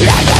Like